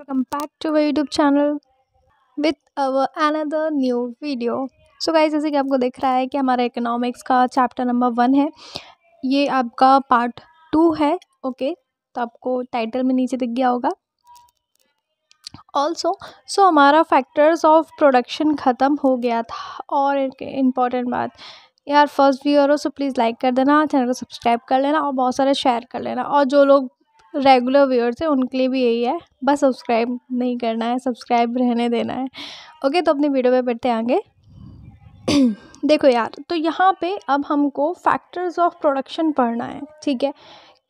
welcome back to our YouTube channel with our another new video. So so guys जैसे कि आपको दिख रहा है कि हमारा इकोनॉमिक्स का चैप्टर नंबर वन है ये आपका पार्ट टू है ओके okay? तो आपको टाइटल में नीचे दिख गया होगा ऑल्सो सो हमारा फैक्टर्स ऑफ़ प्रोडक्शन ख़त्म हो गया था और एक इंपॉर्टेंट बात, यार फ़र्स्ट व्यूअर हो सो प्लीज़ लाइक कर देना चैनल को सब्सक्राइब कर लेना और बहुत सारे शेयर कर लेना और जो लोग रेगुलर व्यूअर्स हैं, उनके लिए भी यही है। बस सब्सक्राइब नहीं करना है सब्सक्राइब रहने देना है। ओके तो अपनी वीडियो पे बढ़ते आगे। देखो यार तो यहाँ पे अब हमको फैक्टर्स ऑफ़ प्रोडक्शन पढ़ना है, ठीक है?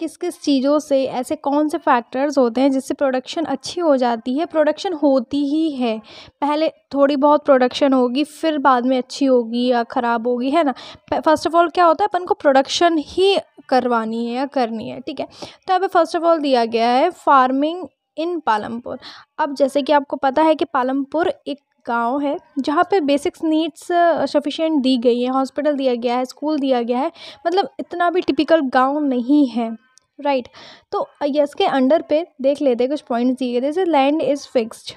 किस किस चीज़ों से, ऐसे कौन से फैक्टर्स होते हैं जिससे प्रोडक्शन अच्छी हो जाती है? प्रोडक्शन होती ही है। पहले थोड़ी बहुत प्रोडक्शन होगी, फिर बाद में अच्छी होगी या ख़राब होगी, है ना? फ़र्स्ट ऑफ़ ऑल क्या होता है, अपन को प्रोडक्शन ही करवानी है या करनी है, ठीक है? तो यहाँ पे फ़र्स्ट ऑफ़ ऑल दिया गया है फ़ार्मिंग इन पालमपुर अब जैसे कि आपको पता है कि पालमपुर एक गाँव है जहाँ पे बेसिक्स नीड्स सफिशेंट दी गई है। हॉस्पिटल दिया गया है स्कूल दिया गया है मतलब इतना भी टिपिकल गाँव नहीं है राइट तो यस के अंडर पे देख लेते हैं, कुछ पॉइंट्स दिए गए। जैसे लैंड इज़ फिक्स्ड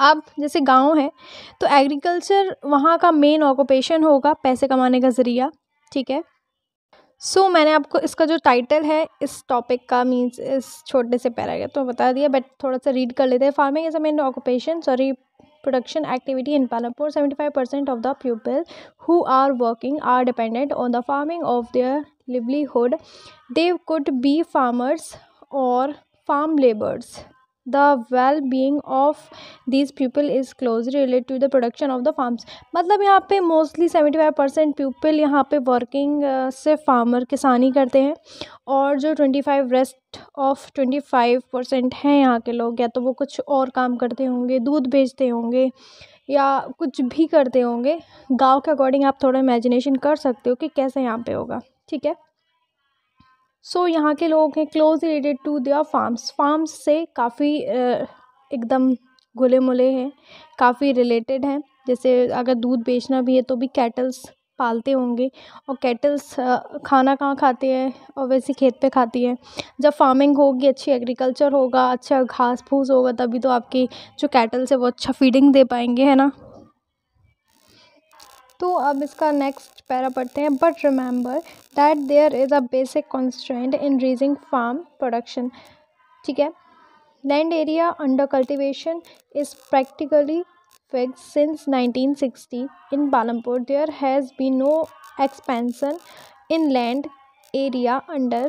अब जैसे गाँव है तो एग्रीकल्चर वहाँ का मेन ऑक्यूपेशन होगा पैसे कमाने का ज़रिया, ठीक है? सो so, मैंने आपको इसका जो टाइटल है इस टॉपिक का मींस इस छोटे से पैराग्राफ तो बता दिया बट थोड़ा सा रीड कर लेते हैं। Farming is a main occupation sorry production activity in Palampur seventy five percent of the people who are working are dependent on the farming of their livelihood they could be farmers और farm labours the well being of these people is closely related to the production of the farms. मतलब यहाँ पे mostly seventy five percent people यहाँ पे working से farmer किसानी करते हैं और जो twenty five rest of twenty five percent हैं यहाँ के लोग, या तो वो कुछ और काम करते होंगे, दूध बेचते होंगे, या कुछ भी करते होंगे। गाँव के अकॉर्डिंग आप थोड़ा इमेजिनेशन कर सकते हो कि कैसे यहाँ पे होगा, ठीक है? सो so, यहाँ के लोग हैं close related to their farms farms से काफ़ी एकदम घुले मुले हैं काफ़ी रिलेटेड हैं। जैसे अगर दूध बेचना भी है तो भी कैटल्स पालते होंगे और कैटल्स खाना कहाँ खाते हैं? और वैसे खेत पे खाती है। जब फ़ार्मिंग होगी अच्छी एग्रीकल्चर होगा अच्छा घास फूस होगा तभी तो आपकी जो कैटल्स है वो अच्छा फीडिंग दे पाएँगे है ना? तो अब इसका नेक्स्ट पैरा पढ़ते हैं। But remember that there is a basic constant in raising farm production ठीक है land area under cultivation is practically fixed since 1960 in Palampur there has been no expansion in land area under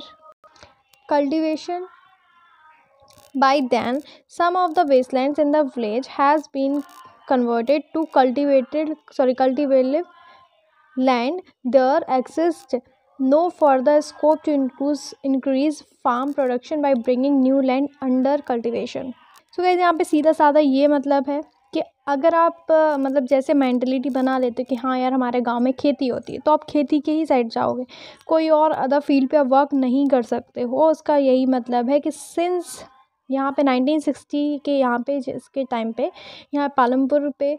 cultivation by then some of the wastelands in the village has been converted to cultivated sorry cultivative land there exists no further scope to increase increase farm production by bringing new land under cultivation. So so, यहाँ पे सीधा साधा ये मतलब है कि अगर आप मतलब जैसे मैंटलिटी बना लेते हो कि हाँ यार हमारे गाँव में खेती होती है तो आप खेती के ही साइड जाओगे। कोई और अदर फ़ील्ड पे आप वर्क नहीं कर सकते हो। उसका यही मतलब है कि सिंस यहाँ पे 1960 के यहाँ पे जिसके टाइम पे यहाँ पालमपुर पे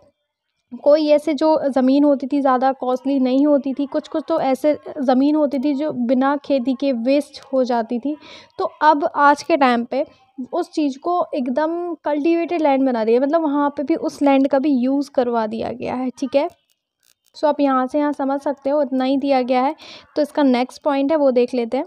कोई ऐसे जो ज़मीन होती थी ज़्यादा कॉस्टली नहीं होती थी कुछ कुछ तो ऐसे ज़मीन होती थी जो बिना खेती के वेस्ट हो जाती थी। तो अब आज के टाइम पे उस चीज़ को एकदम कल्टीवेटेड लैंड बना दिया मतलब वहाँ पे भी उस लैंड का भी यूज़ करवा दिया गया है, ठीक है? सो आप यहाँ से यहाँ समझ सकते हो, इतना ही दिया गया है। तो इसका नेक्स्ट पॉइंट है, वो देख लेते हैं।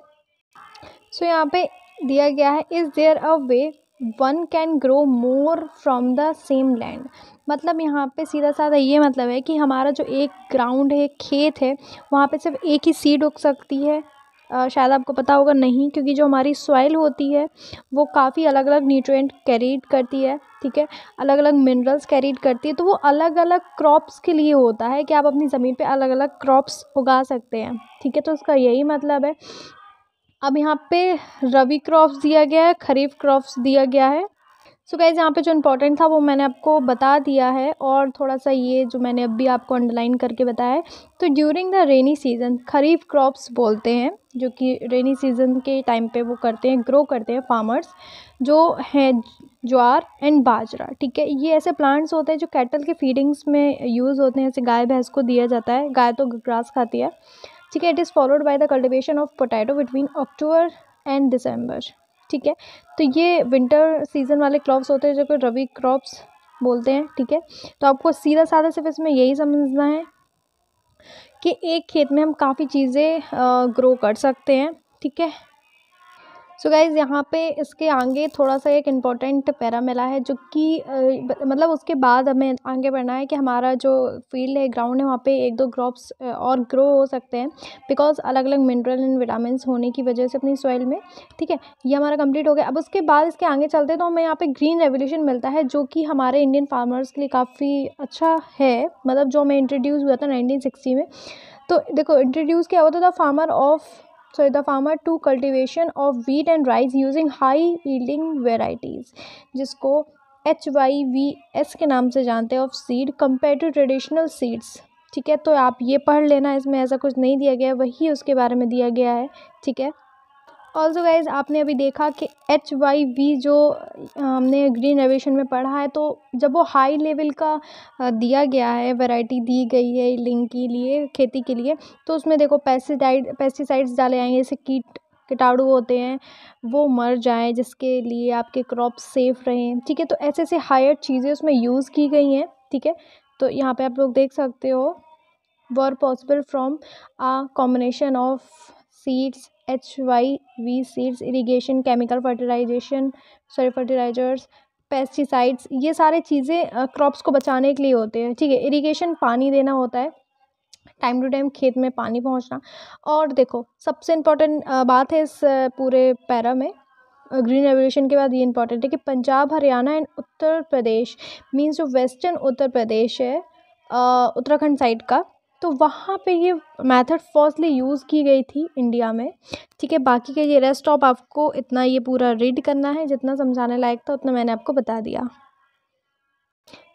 सो यहाँ पे दिया गया है is there a way one can grow more from the same land मतलब यहाँ पे सीधा साधा ये मतलब है कि हमारा जो एक ग्राउंड है खेत है वहाँ पे सिर्फ़ एक ही सीड उग सकती है। आ, शायद आपको पता होगा नहीं क्योंकि जो हमारी सॉइल होती है वो काफ़ी अलग अलग न्यूट्रिएंट कैरीड करती है ठीक है? अलग अलग मिनरल्स कैरीड करती है तो वो अलग अलग क्रॉप्स के लिए होता है कि आप अपनी ज़मीन पे अलग अलग क्रॉप्स उगा सकते हैं ठीक है? तो उसका यही मतलब है अब यहाँ पे रबी क्रॉप्स दिया गया है, खरीफ क्रॉप्स दिया गया है। सो so गाइज़ यहाँ पे जो इम्पोर्टेंट था वो मैंने आपको बता दिया है और थोड़ा सा ये जो मैंने अभी आपको अंडरलाइन करके बताया है तो during the rainy season kharif crops बोलते हैं, जो कि रेनी सीज़न के टाइम पे वो करते हैं ग्रो करते हैं फार्मर्स जो हैं ज्वार एंड बाजरा, ठीक है? ये ऐसे प्लांट्स होते हैं जो कैटल के फीडिंग्स में यूज़ होते हैं जैसे गाय भैंस को दिया जाता है, गाय तो ग्रास खाती है। ठीक है it is followed by the cultivation of potato between October and December ठीक है तो ये विंटर सीज़न वाले क्रॉप्स होते हैं जो कि रबी क्रॉप्स बोलते हैं, ठीक है? तो आपको सीधा साधा सिर्फ़ इसमें यही समझना है कि एक खेत में हम काफ़ी चीज़ें ग्रो कर सकते हैं, ठीक है? सो गाइज़ यहाँ पे इसके आगे थोड़ा सा एक इंपॉर्टेंट पैरा मिला है जो कि मतलब उसके बाद हमें आगे बढ़ना है कि हमारा जो फ़ील्ड है ग्राउंड है, वहाँ पे एक दो क्रॉप्स और ग्रो हो सकते हैं बिकॉज़ अलग अलग मिनरल एंड विटामिन होने की वजह से अपनी सॉइल में, ठीक है? ये हमारा कंप्लीट हो गया। अब उसके बाद इसके आगे चलते हैं तो हमें यहाँ पर ग्रीन रेवोल्यूशन मिलता है जो कि हमारे इंडियन फार्मर्स के लिए काफ़ी अच्छा है मतलब जो हमें इंट्रोड्यूस हुआ था नाइनटीन में। तो देखो इंट्रोड्यूस किया हुआ था the farmer of so, the farmer to cultivation of wheat and rice using high yielding varieties, जिसको एच वाई वी एस के नाम से जानते हैं of seed compare to traditional seeds ठीक है? तो आप ये पढ़ लेना, इसमें ऐसा कुछ नहीं दिया गया वही उसके बारे में दिया गया है। ठीक है? ऑल्सो गाइज़ आपने अभी देखा कि एच वाई वी जो हमने ग्रीन रेवेशन में पढ़ा है तो जब वो हाई लेवल का दिया गया है वैरायटी दी गई है लिंक के लिए, खेती के लिए तो उसमें देखो पेस्टिसाइड पेस्टिसाइड्स डाले आएँगे जैसे कीट, कीटाणु होते हैं, वो मर जाएँ, जिसके लिए आपके क्रॉप सेफ़ रहें। ठीक है तो ऐसे ऐसे हायर चीज़ें उसमें यूज़ की गई हैं, ठीक है? तो यहाँ पे आप लोग देख सकते हो were possible from a combination of seeds H Y V seeds irrigation chemical fertilisation sorry fertilisers pesticides ये सारे चीज़ें क्रॉप्स को बचाने के लिए होते हैं, ठीक है? इरीगेशन पानी देना होता है टाइम टू टाइम खेत में पानी पहुँचना। और देखो, सबसे इम्पोर्टेंट बात है इस पूरे पैरा में ग्रीन रेवोल्यूशन के बाद ये इंपॉर्टेंट है कि पंजाब, हरियाणा एंड उत्तर प्रदेश मीन्स जो वेस्टर्न उत्तर प्रदेश है उत्तराखंड साइड का तो वहाँ पे ये मेथड फर्स्टली यूज़ की गई थी इंडिया में। ठीक है, बाकी के ये रेस्ट ऑफ़ आपको इतना ये पूरा रीड करना है, जितना समझाने लायक था, उतना मैंने आपको बता दिया।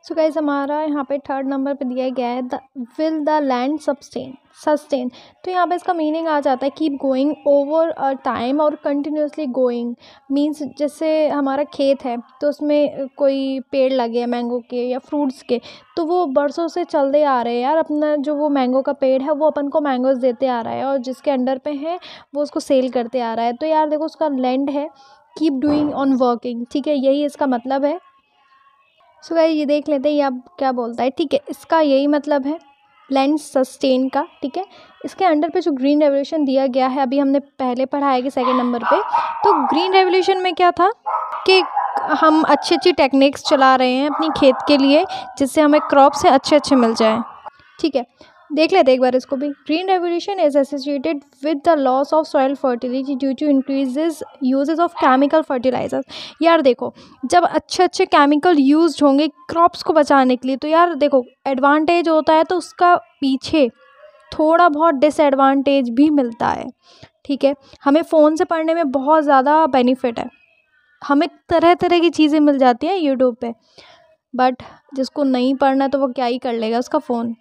सो गाइज़ हमारा यहाँ पे थर्ड नंबर पे दिया गया है the will the land sustain sustain तो यहाँ पे इसका मीनिंग आ जाता है keep going over a time और कंटिन्यूसली गोइंग मीन्स जैसे हमारा खेत है तो उसमें कोई पेड़ लगे हैं मैंगो के या फ्रूट्स के तो वो बरसों से चलते आ रहे हैं यार। अपना जो वो मैंगो का पेड़ है, वो अपन को मैंगोज देते आ रहा है और जिसके अंडर पे है, वो उसको सेल करते आ रहा है। तो यार देखो उसका लैंड है कीप डूइंग ऑन वर्किंग ठीक है, यही इसका मतलब है। सो गाइस ये देख लेते हैं, ये अब क्या बोलता है? ठीक है, इसका यही मतलब है लैंड सस्टेन का, ठीक है? इसके अंडर पे जो ग्रीन रेवोल्यूशन दिया गया है, अभी हमने पहले पढ़ा है कि सेकेंड नंबर पे तो ग्रीन रेवोल्यूशन में क्या था? कि हम अच्छी अच्छी टेक्निक्स चला रहे हैं अपनी खेत के लिए, जिससे हमें क्रॉप से अच्छे अच्छे मिल जाएँ, ठीक है? देख लेते एक बार इसको भी। Green revolution is associated with the loss of soil fertility due to increases usages of chemical fertilisers यार देखो, जब अच्छे अच्छे केमिकल यूज़ होंगे क्रॉप्स को बचाने के लिए तो यार देखो एडवांटेज होता है तो उसका पीछे थोड़ा बहुत डिसएडवांटेज भी मिलता है। ठीक है? हमें फ़ोन से पढ़ने में बहुत ज़्यादा बेनिफिट है। हमें तरह तरह की चीज़ें मिल जाती हैं यूट्यूब पे। बट जिसको नहीं पढ़ना है तो वो क्या ही कर लेगा उसका फ़ोन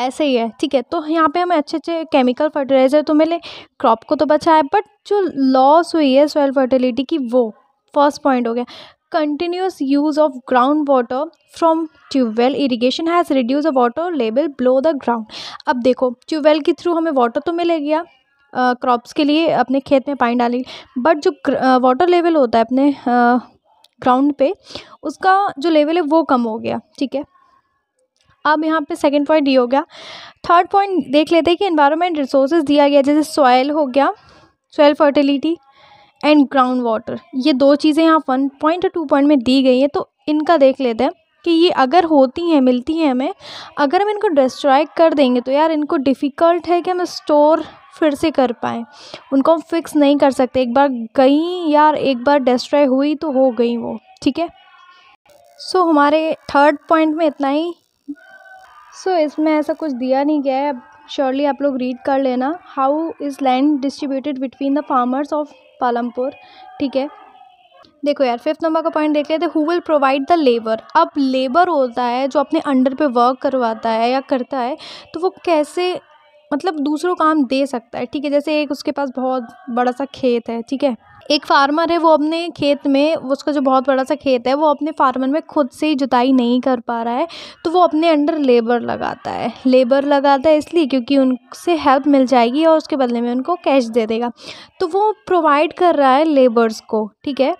ऐसे ही है ठीक है। तो यहाँ पे हमें अच्छे अच्छे केमिकल फर्टिलाइज़र तो मिले क्रॉप को तो बचा है बट जो लॉस हुई है सॉइल फर्टिलिटी की वो फ़र्स्ट पॉइंट हो गया। Continuous use of ground water from tubewell irrigation has reduce a water level below the ground अब देखो ट्यूबवेल के थ्रू हमें वाटर तो मिलेगा क्रॉप्स uh, के लिए अपने खेत में पानी डालेंगे बट जो वाटर uh, लेवल होता है अपने ग्राउंड uh, पे उसका जो लेवल है वो कम हो गया ठीक है। अब यहाँ पे सेकंड पॉइंट ये हो गया। थर्ड पॉइंट देख लेते हैं कि इन्वायरमेंट रिसोर्सेज दिया गया जैसे सॉयल हो गया soil fertility and ground water ये दो चीज़ें यहाँ वन पॉइंट और टू पॉइंट में दी गई हैं तो इनका देख लेते हैं कि ये अगर होती हैं मिलती हैं हमें अगर हम इनको डिस्ट्रॉय कर देंगे तो यार इनको डिफ़िकल्ट है कि हम स्टोर फिर से कर पाएँ। उनको हम फिक्स नहीं कर सकते। एक बार गई यार एक बार डिस्ट्रॉय हुई तो हो गई वो ठीक है? सो so, हमारे थर्ड पॉइंट में इतना ही। सो so, इसमें ऐसा कुछ दिया नहीं गया है। श्योरली आप लोग रीड कर लेना। How is land distributed between the farmers of Palampur ठीक है। देखो यार फिफ्थ नंबर का पॉइंट देख लेते who. Will provide the labour अब लेबर होता है जो अपने अंडर पे वर्क करवाता है या करता है तो वो कैसे मतलब दूसरों काम दे सकता है। ठीक है जैसे एक उसके पास बहुत बड़ा सा खेत है ठीक है। एक फार्मर है, वो अपने खेत में, उसका जो बहुत बड़ा सा खेत है, वो अपने फार्मर में खुद से ही जुताई नहीं कर पा रहा है तो वो अपने अंडर लेबर लगाता है। लेबर लगाता है इसलिए क्योंकि उनसे हेल्प मिल जाएगी और उसके बदले में उनको कैश दे देगा। तो वो प्रोवाइड कर रहा है लेबर्स को, ठीक है?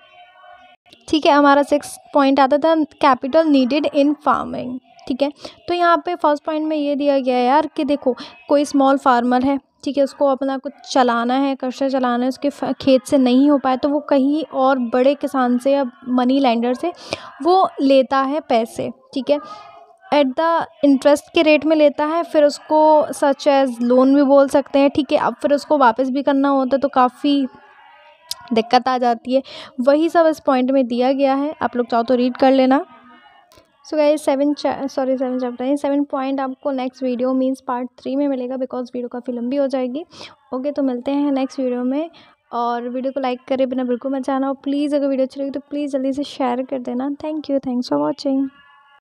ठीक है, हमारा सिक्स पॉइंट आता था कैपिटल नीडेड इन फ़ार्मिंग ठीक है? तो यहाँ पे फ़र्स्ट पॉइंट में ये दिया गया है यार कि देखो, कोई स्मॉल फार्मर है ठीक है, उसको अपना कुछ चलाना है, कष्ट चलाना है, उसके खेत से नहीं हो पाए तो वो कहीं और बड़े किसान से या मनी लैंडर से वो लेता है पैसे, ठीक है? एट द इंटरेस्ट के रेट में लेता है, फिर उसको सच एज़ लोन भी बोल सकते हैं, ठीक है? अब फिर उसको वापस भी करना होता है तो काफ़ी दिक्कत आ जाती है। वही सब इस पॉइंट में दिया गया है, आप लोग चाहो तो रीड कर लेना। So guys seven sorry seven chapter है। सेवन पॉइंट आपको next video means part three में मिलेगा बिकॉज़ वीडियो काफ़ी लंबी हो जाएगी। ओके okay, तो मिलते हैं नेक्स्ट वीडियो में। और वीडियो को लाइक करे बिना बिल्कुल मत जाना और प्लीज़ अगर वीडियो अच्छी लगी तो प्लीज़ जल्दी से शेयर कर देना। Thank you thanks for watching